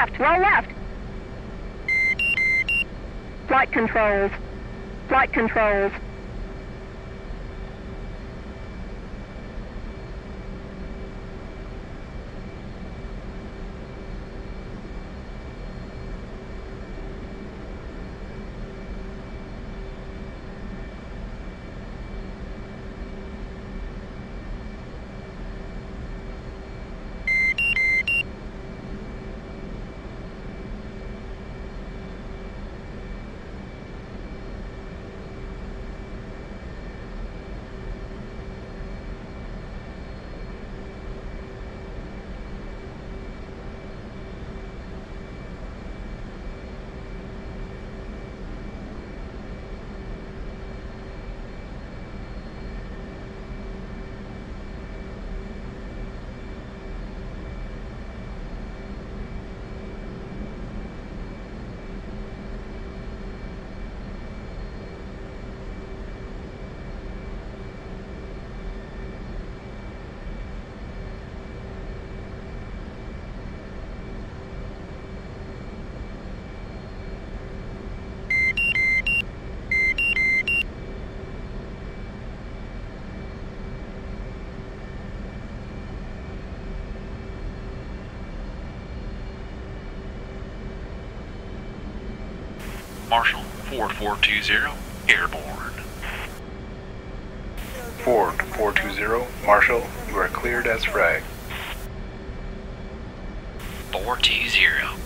left, roll left. Flight controls. Flight controls. Marshall 4420, airborne. Ford 420, Marshall, you are cleared as frag. 420.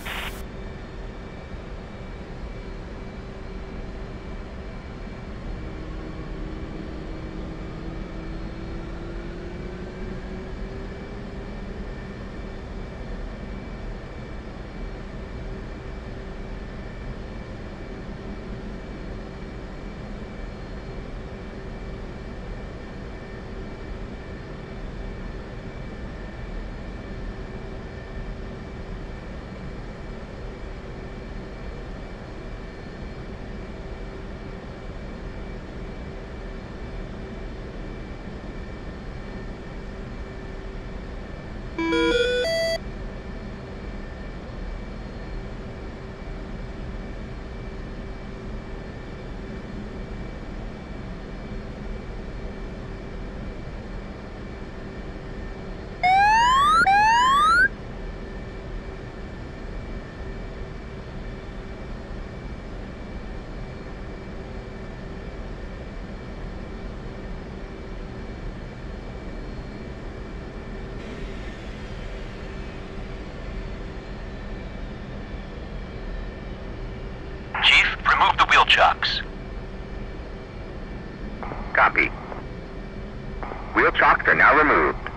Chief, remove the wheel chocks. Copy. Wheel chocks are now removed.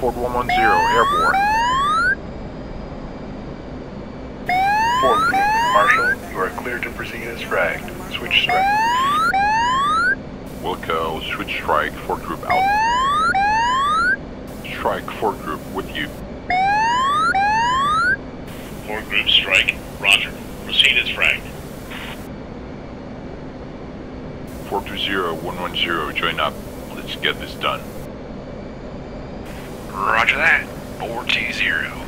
Ford 110, airborne. Ford Marshal, you are clear to proceed as fragged. Switch strike. Wilco, switch strike, Ford Group out. Strike, Ford Group with you. Ford Group strike, roger. Proceed as fragged. 420-110, join up. Let's get this done. Roger that. Or T-Zero.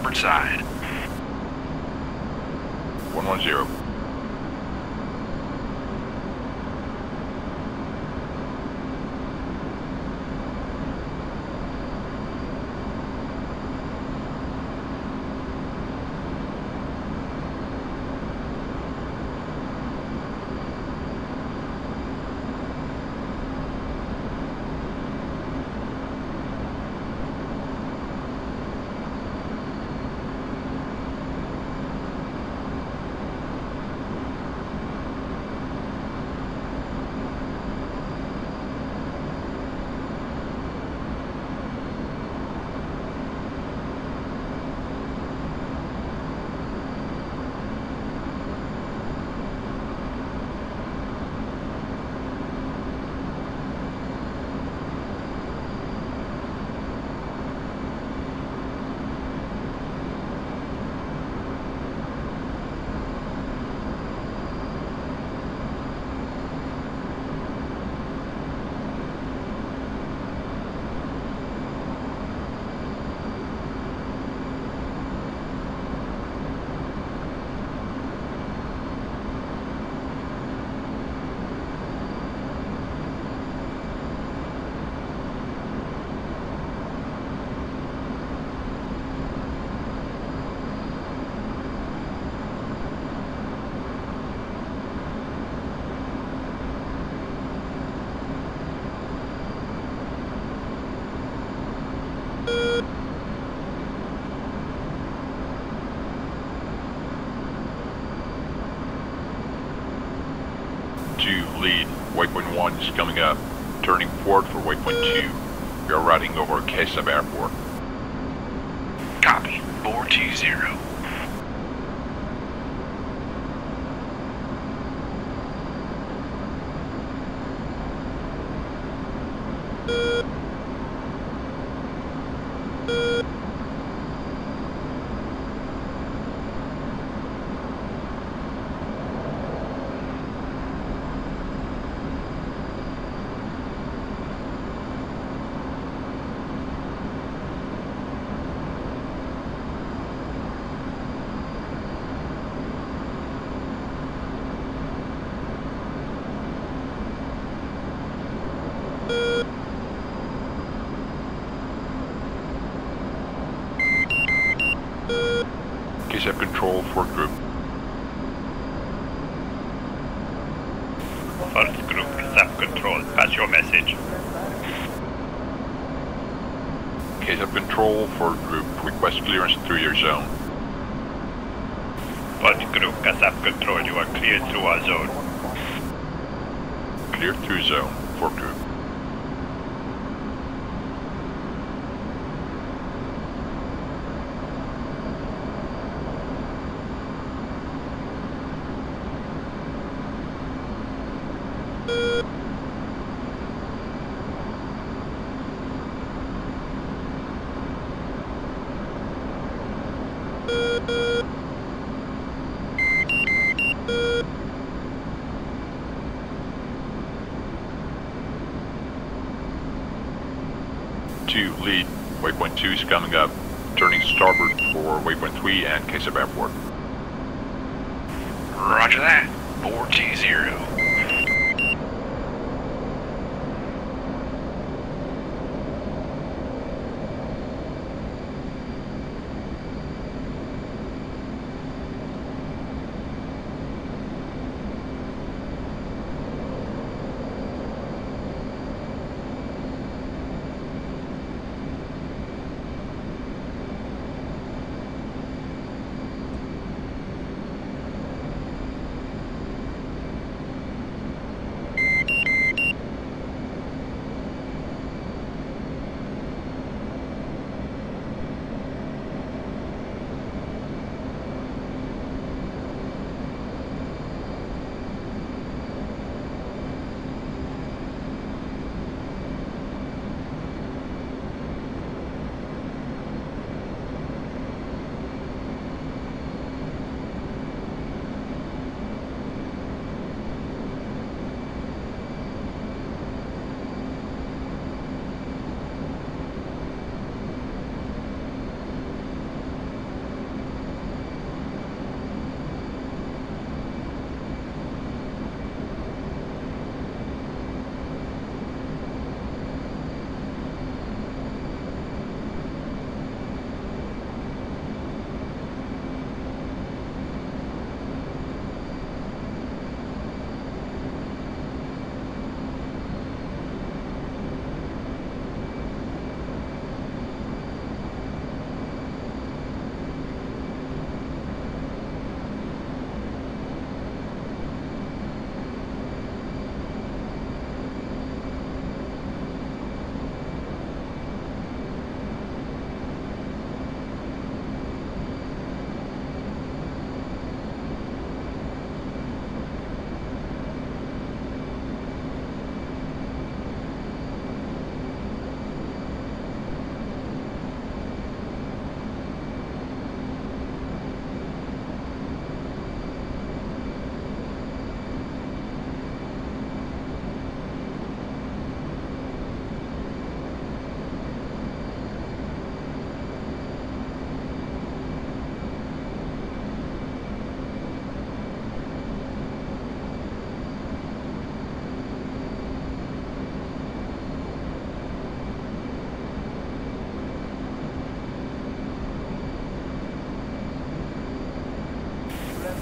starboard side. Waypoint 1 is coming up. Turning port for waypoint 2. We are riding over Khasab Airport. Copy. 420. Is coming up, turning starboard for waypoint 3 and Khasab airport.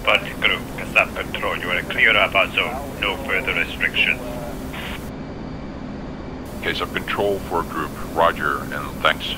First group, SAP control, you are clear of our zone. No further restrictions. Khasab control for group. Roger, and thanks.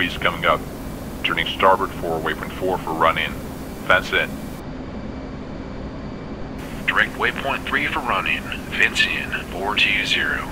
squeeze coming up. Turning starboard 4 for run in. Fence in. Direct waypoint 3 for run-in. Fence in. 420.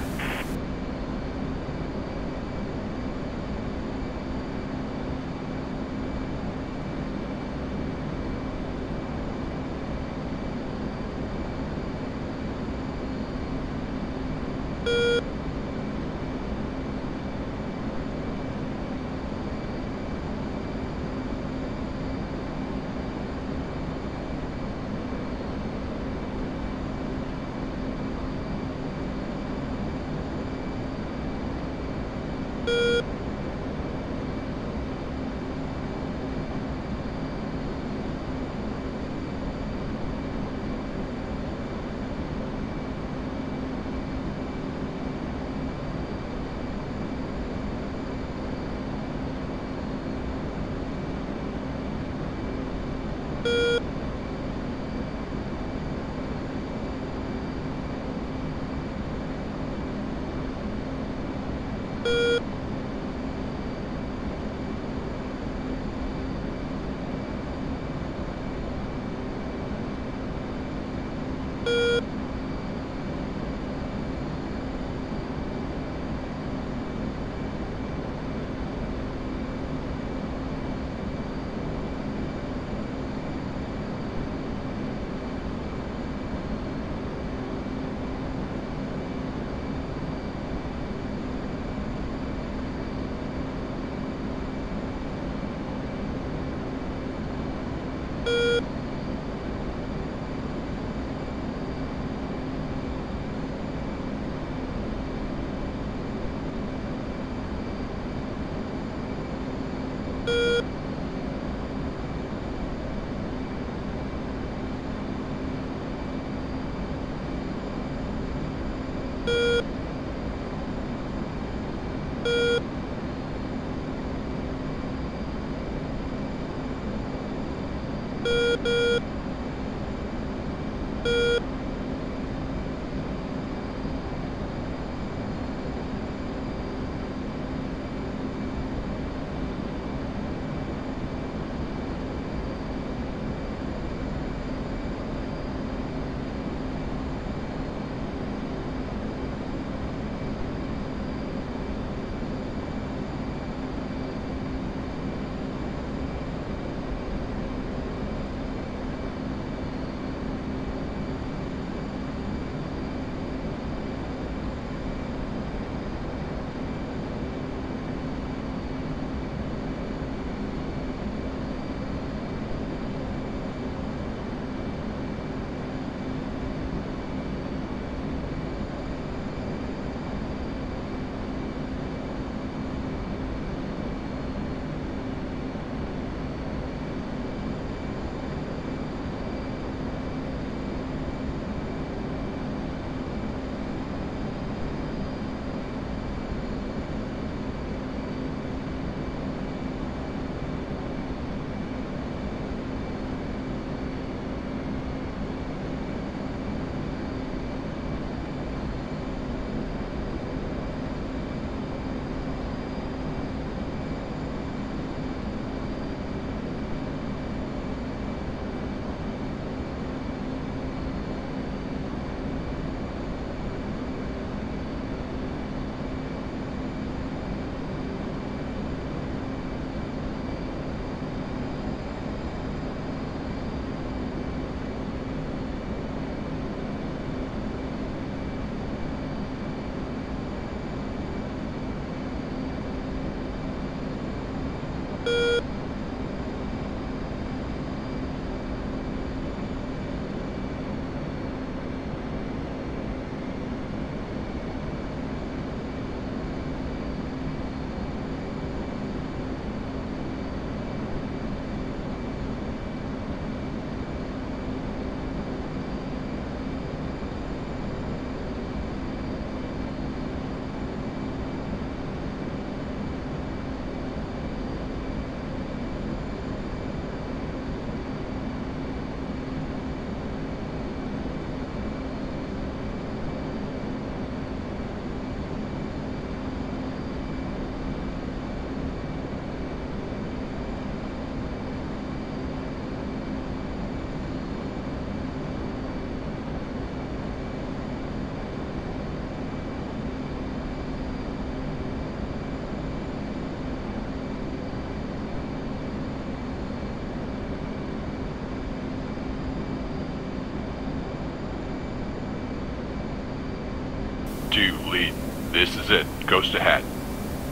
Ahead.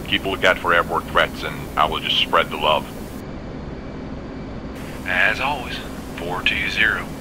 Keep a lookout for airborne threats, and I will just spread the love. As always, 420.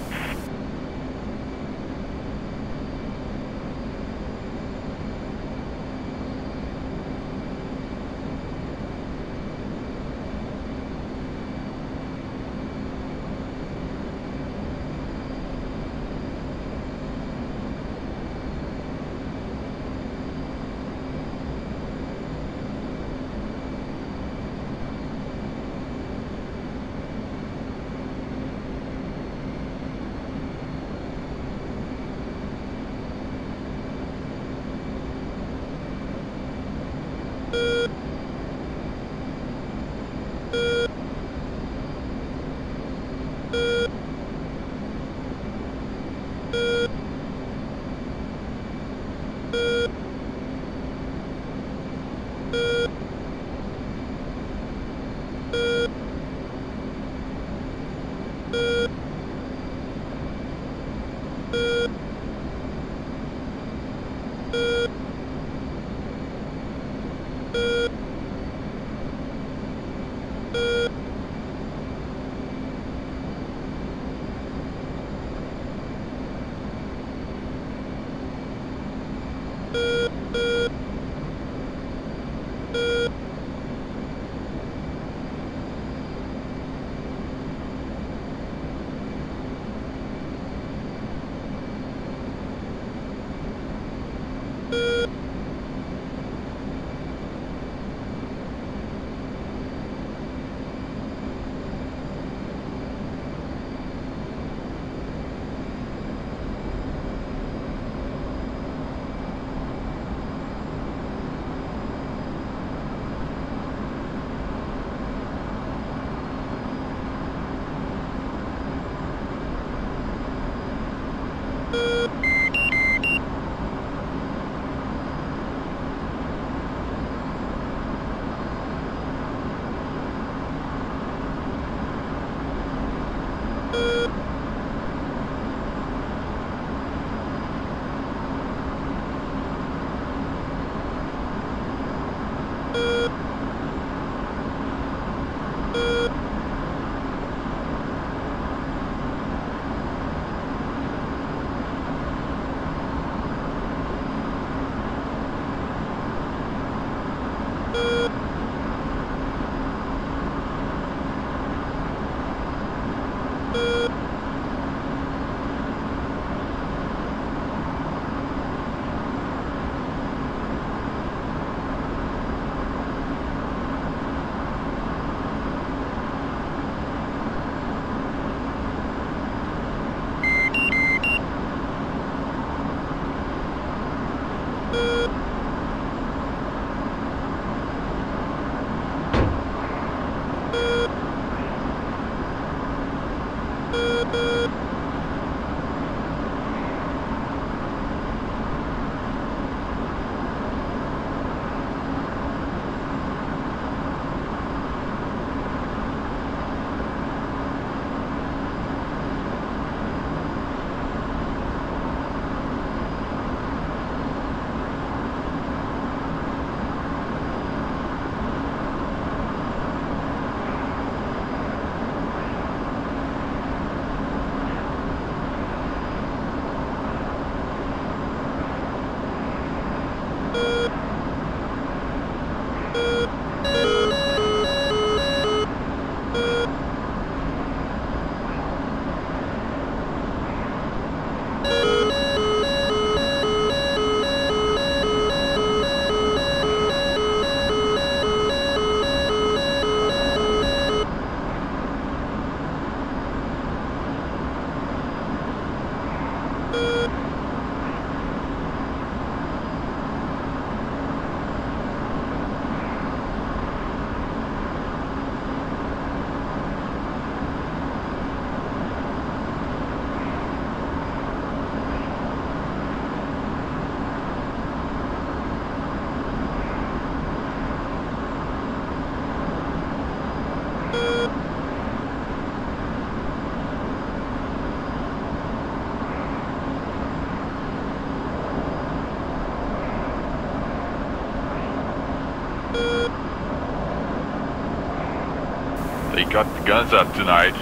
Guns up tonight.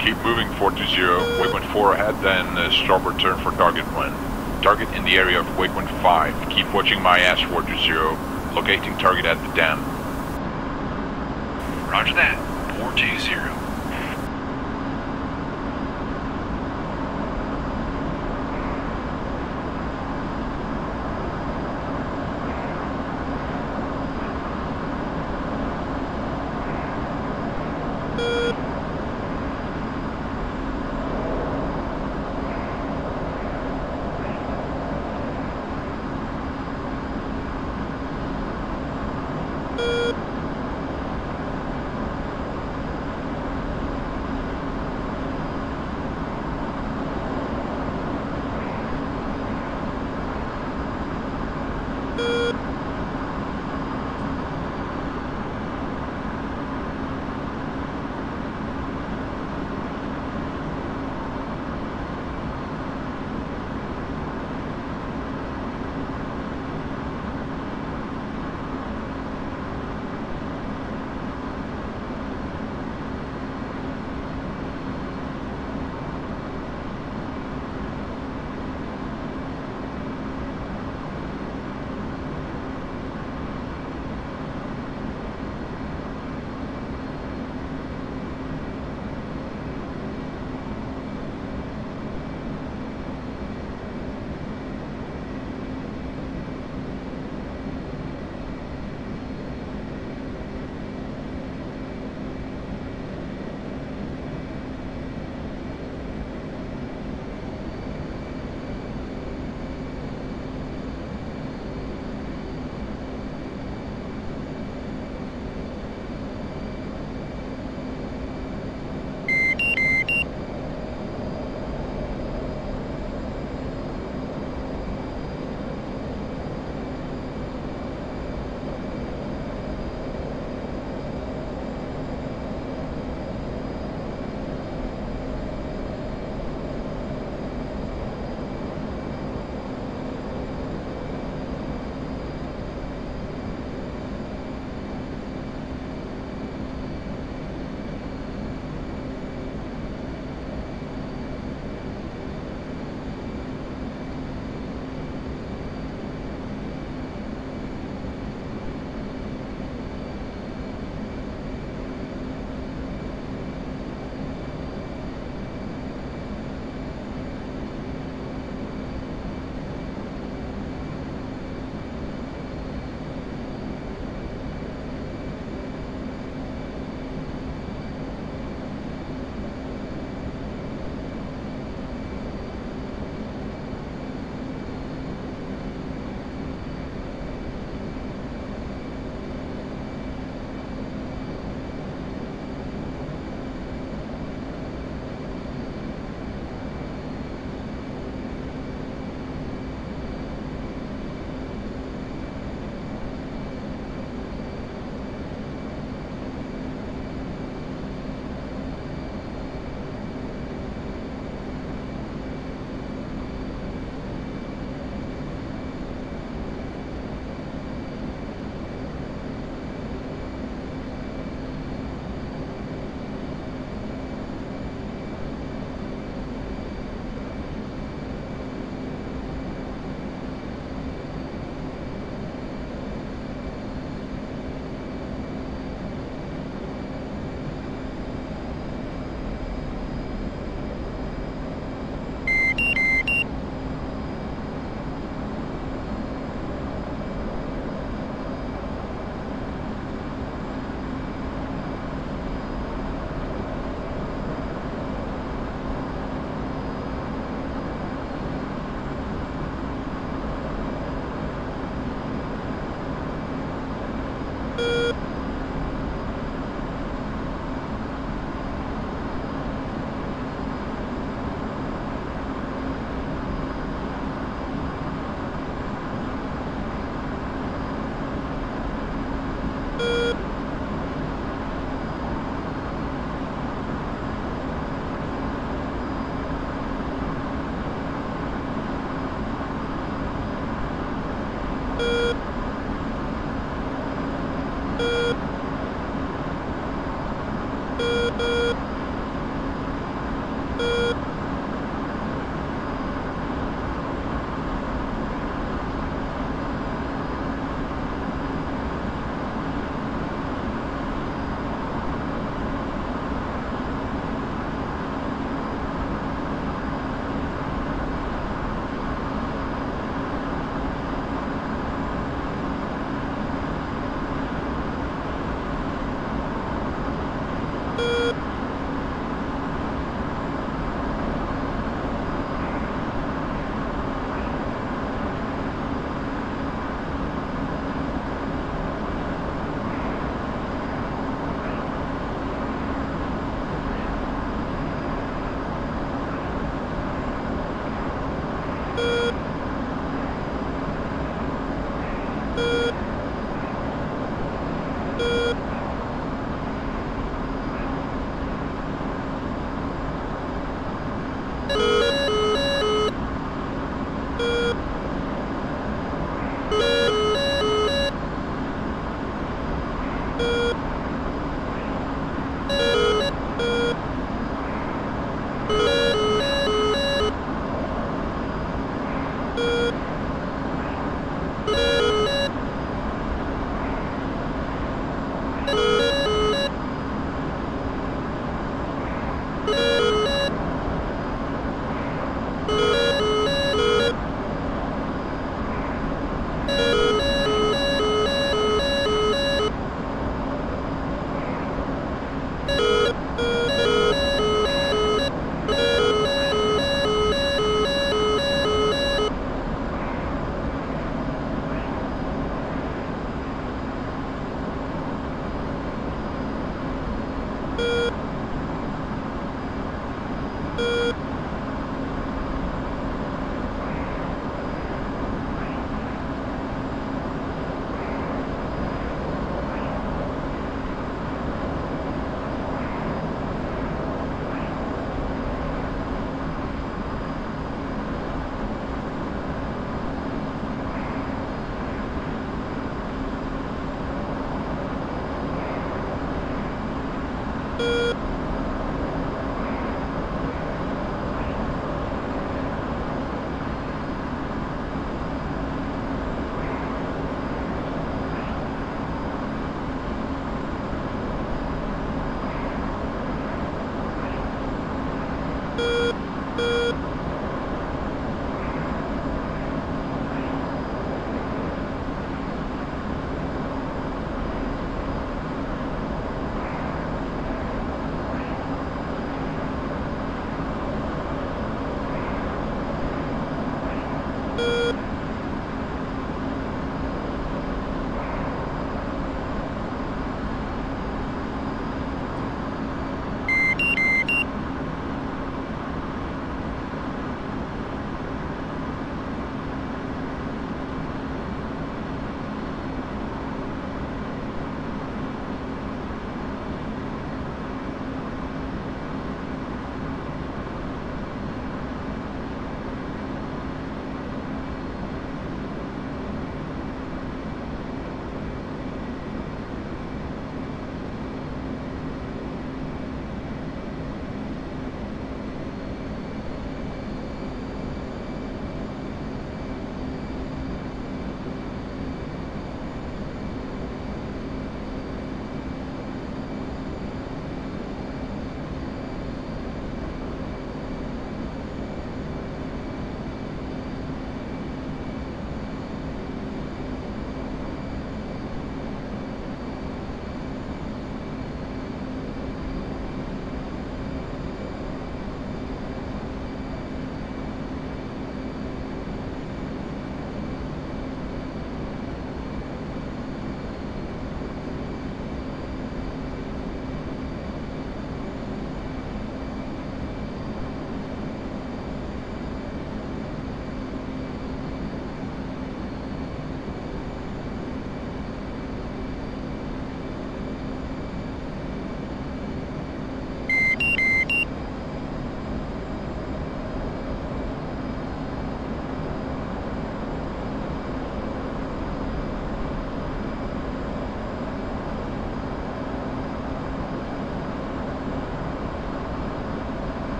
Keep moving 420. Waypoint 4 ahead, then uh, starboard turn for target 1. Target in the area of waypoint 5. Keep watching my ass 420. Locating target at the dam. Roger that. 420.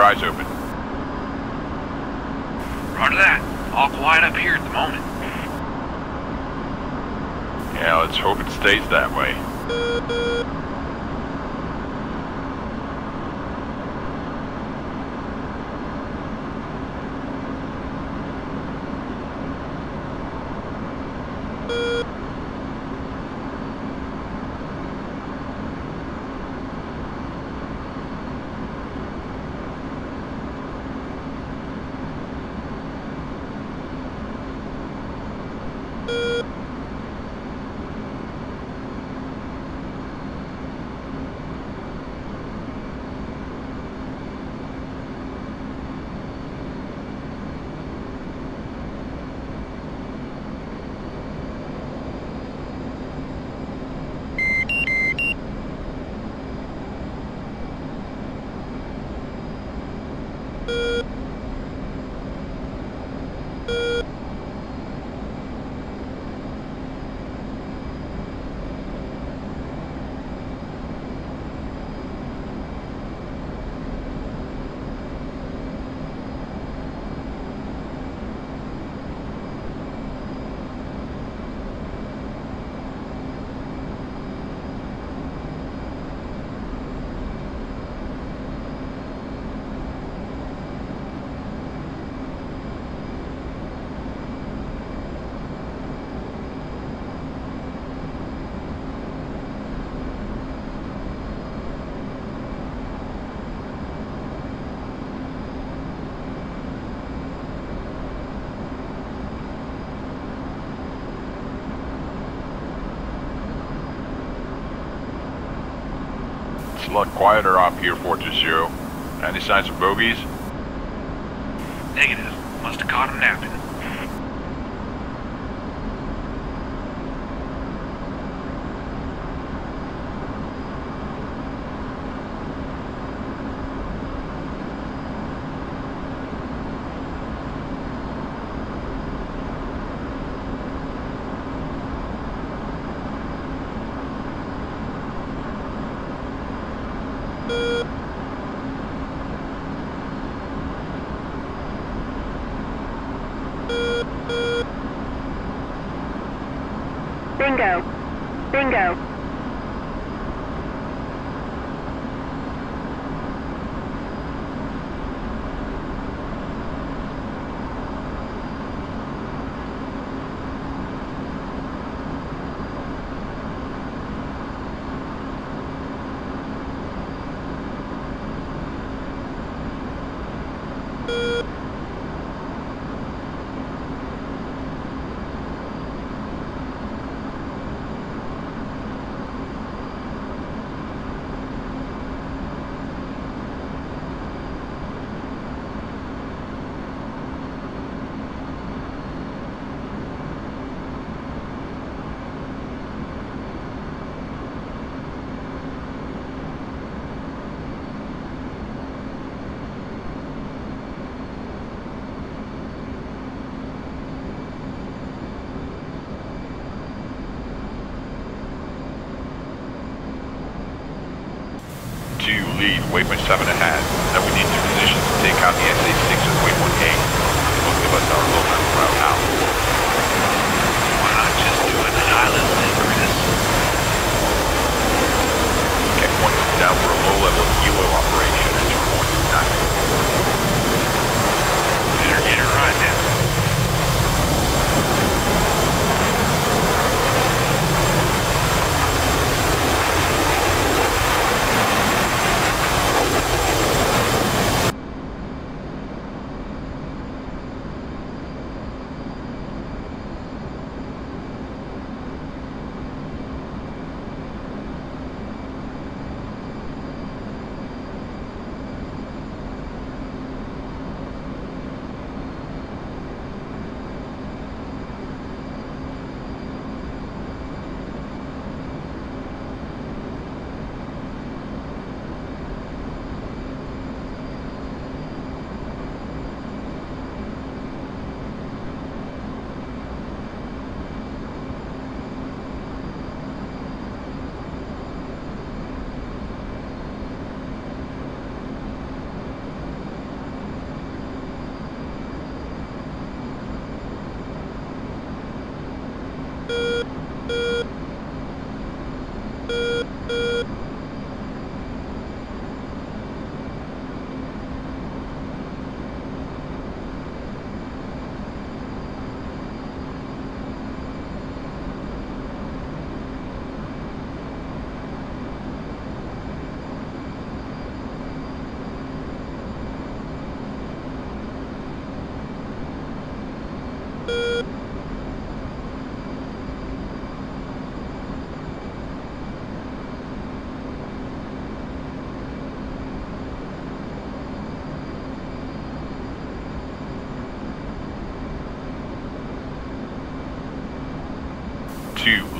your eyes open. lot quieter up here, 420. Any signs of bogies? lead, for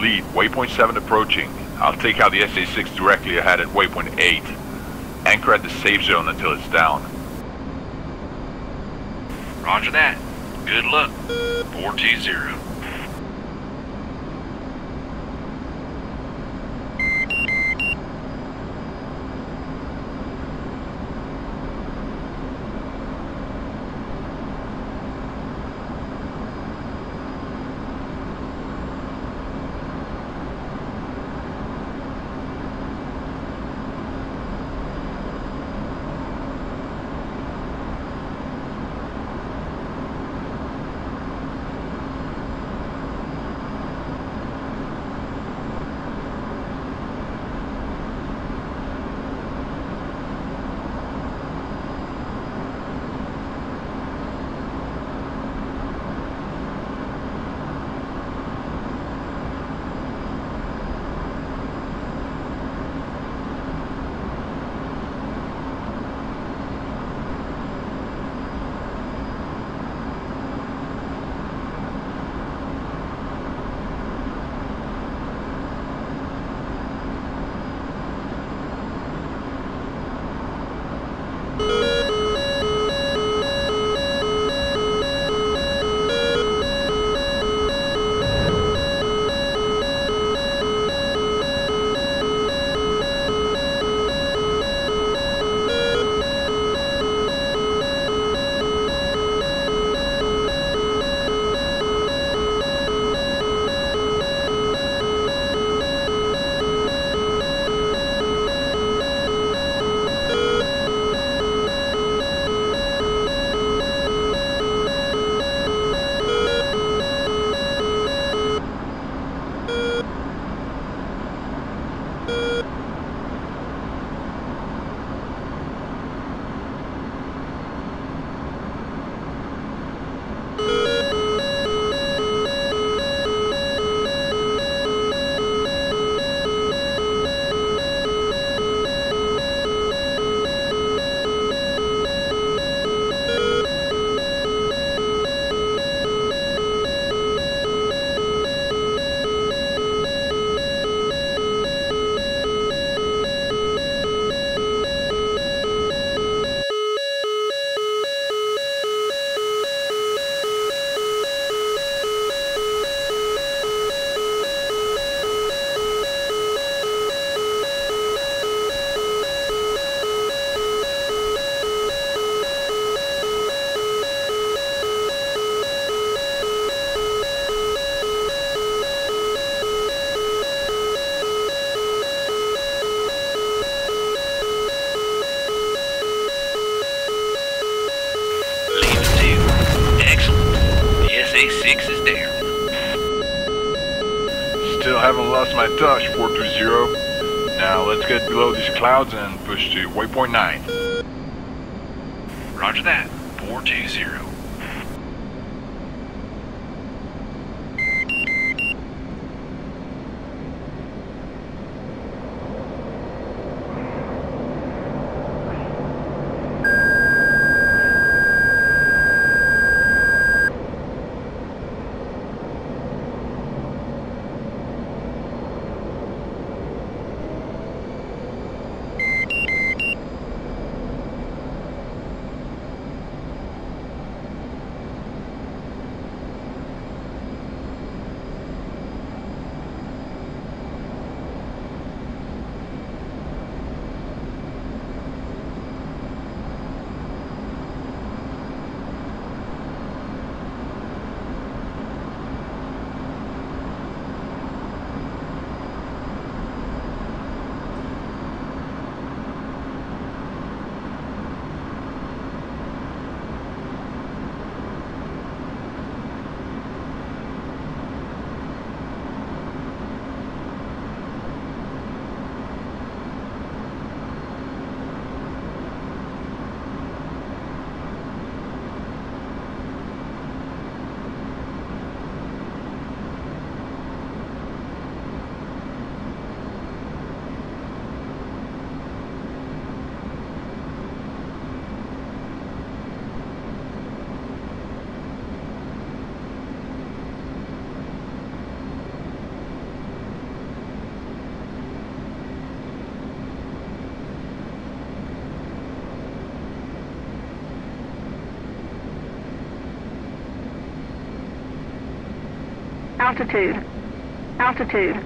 lead, waypoint 7 approaching. I'll take out the SA-6 directly ahead at waypoint 8. Anchor at the safe zone until it's down. Roger that. Good luck. 420. Get below these clouds and push to waypoint 9. Roger that. 420. Altitude. Altitude.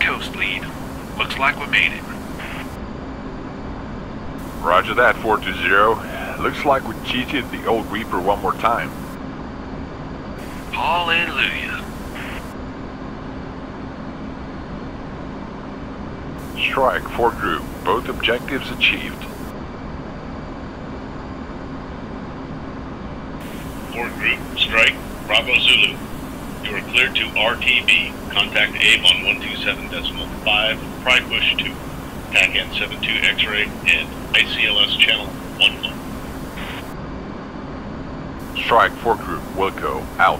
Coast lead. Looks like we made it. Roger that, 420. Looks like we cheated the old Reaper one more time. Hallelujah. Strike, 4 group. Both objectives achieved. Fort Group, strike, Bravo Zulu. You are cleared to RTB. Contact Avon 127.5, Pry Push 2, TACAN 72 X-ray, and ICLS channel 11. Strike, 4 group. Wilco, out.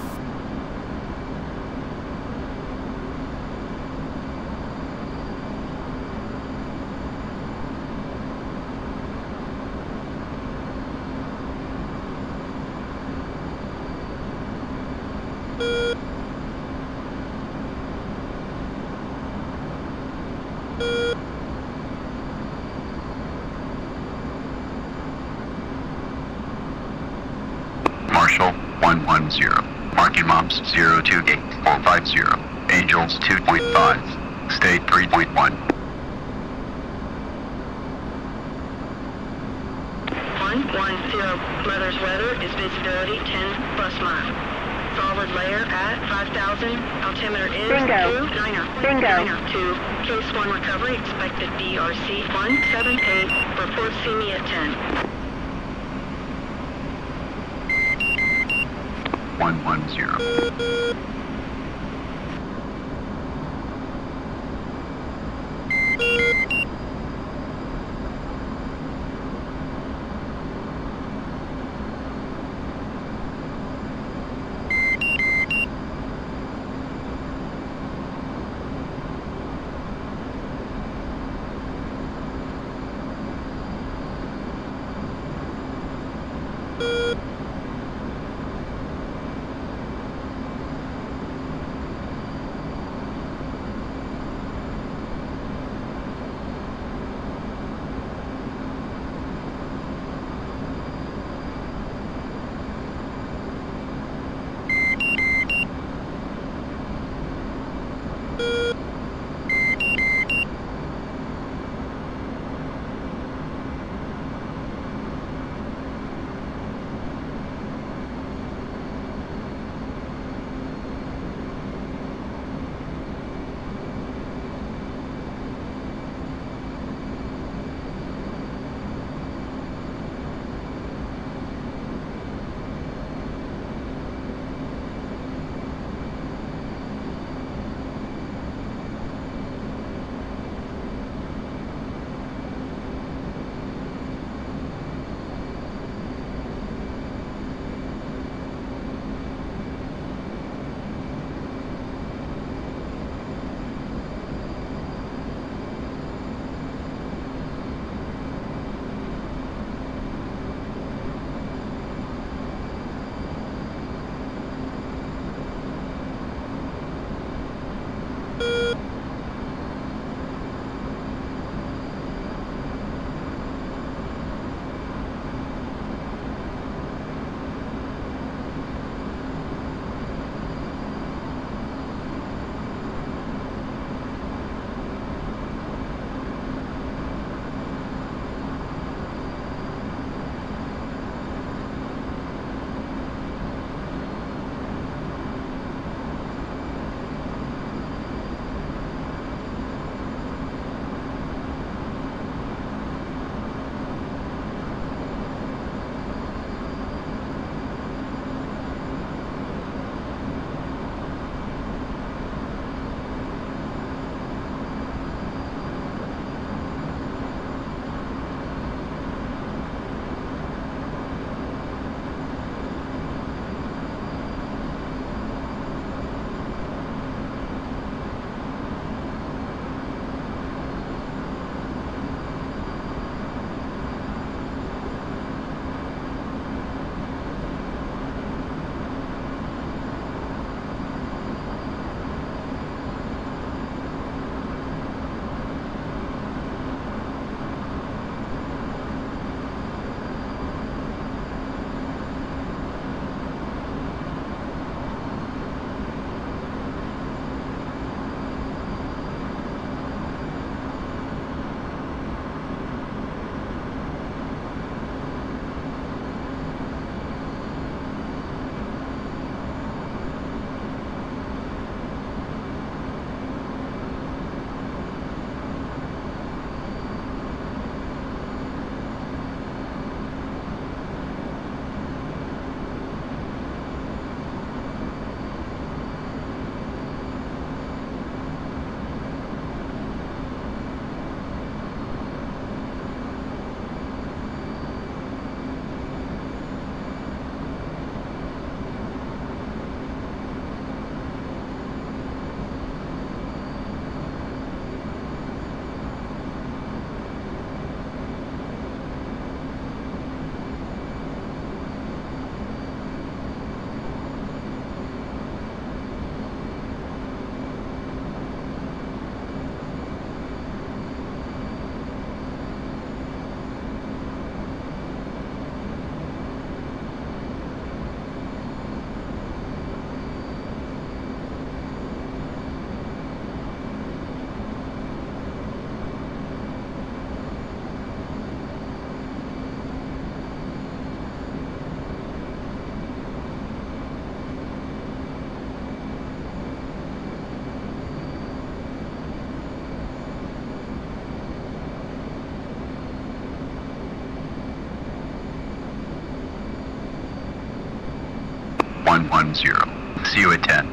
10. See you at 10.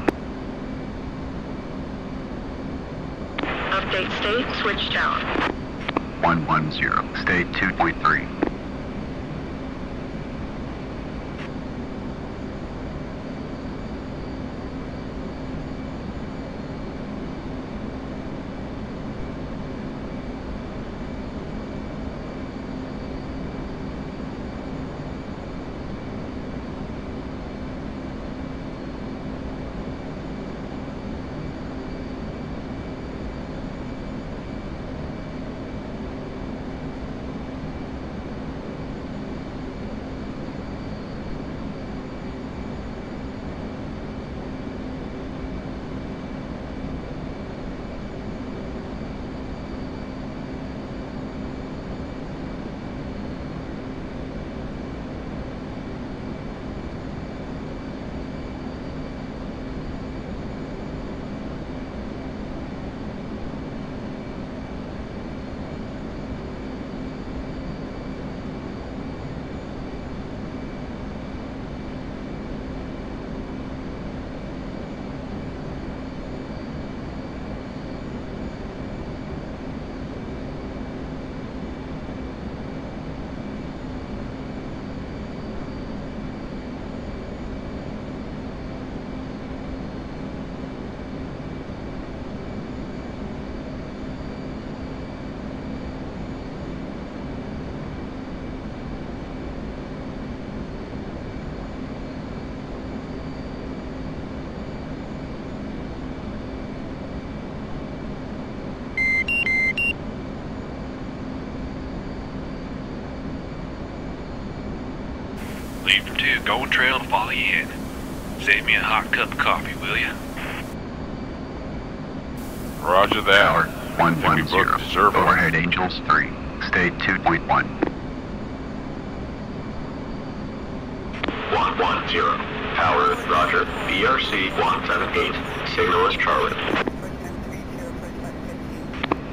Update state, switch down. 110, state 2.3. follow you in. Save me a hot cup of coffee, will you? Roger that. Tower 110. Overhead Angels 3. State 2.1. 110. Tower, roger. BRC 178. Signal is Charlie.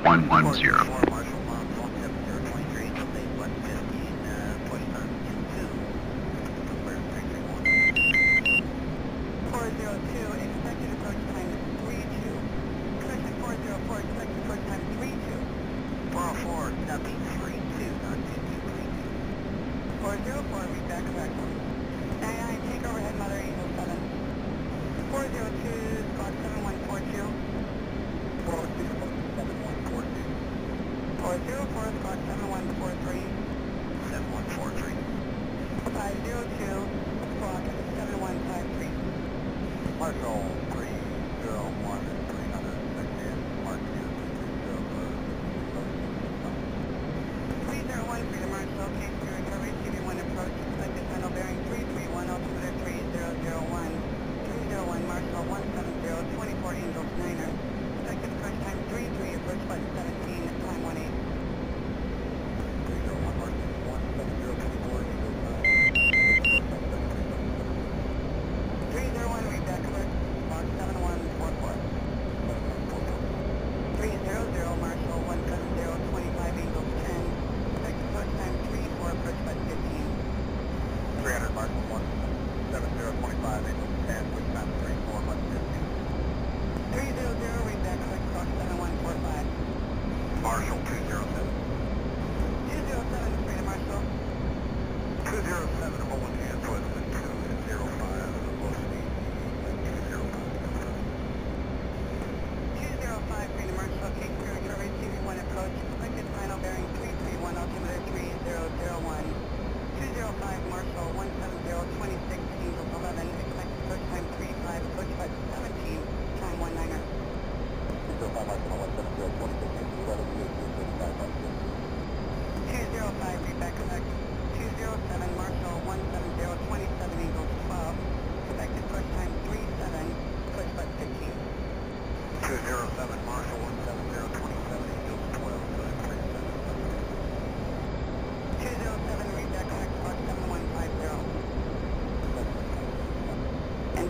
110.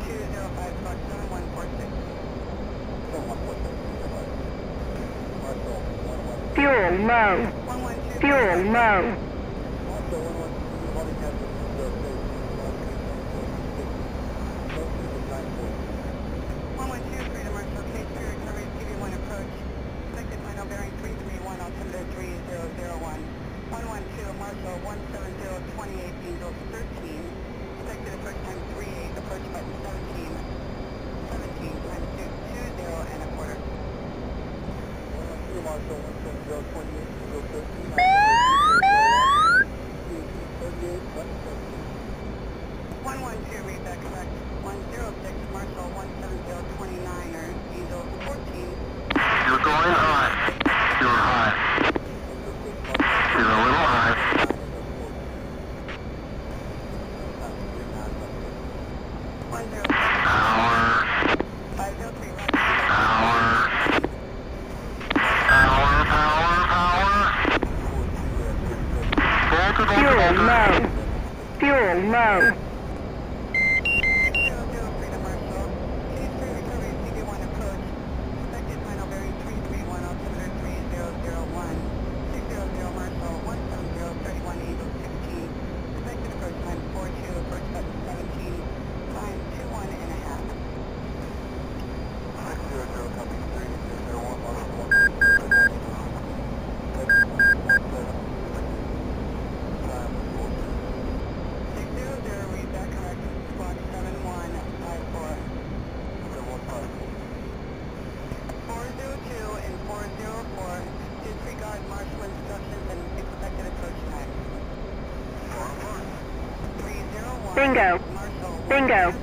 205 Foxtrot 146. 146, Fuel low. Fuel low. Bingo. Bingo.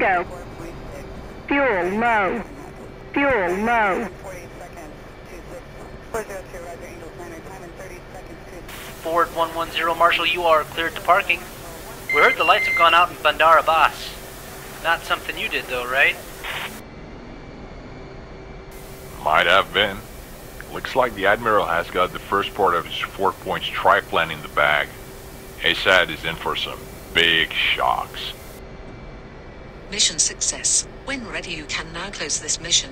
Bingo. Fuel low. Fuel low. Ford 110 Marshal, you are cleared to parking. We heard the lights have gone out in Bandar Abbas. Not something you did though, right? Might have been. Looks like the Admiral has got the first part of his four points triplan in the bag. ASAD is in for some big shocks. Mission success. When ready you can now close this mission.